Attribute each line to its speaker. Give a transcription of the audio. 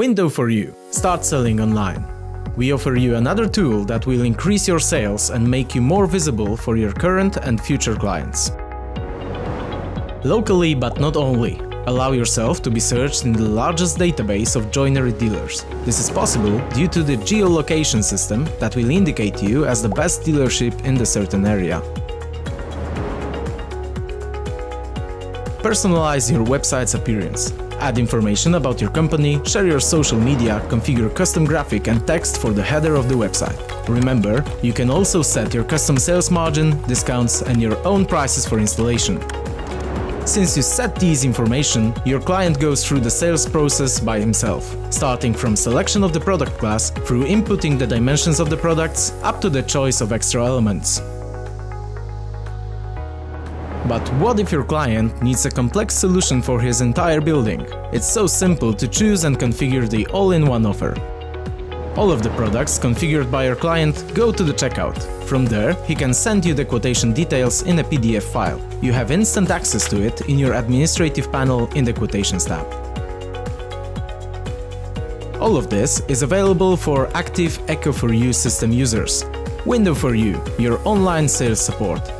Speaker 1: Window for you. Start selling online. We offer you another tool that will increase your sales and make you more visible for your current and future clients. Locally, but not only. Allow yourself to be searched in the largest database of joinery dealers. This is possible due to the geolocation system that will indicate you as the best dealership in the certain area. Personalize your website's appearance. Add information about your company, share your social media, configure custom graphic and text for the header of the website. Remember, you can also set your custom sales margin, discounts and your own prices for installation. Since you set these information, your client goes through the sales process by himself, starting from selection of the product class, through inputting the dimensions of the products, up to the choice of extra elements. But what if your client needs a complex solution for his entire building? It's so simple to choose and configure the all-in-one offer. All of the products configured by your client go to the checkout. From there, he can send you the quotation details in a PDF file. You have instant access to it in your administrative panel in the Quotations tab. All of this is available for active Eko for You system users. Window for You, your online sales support.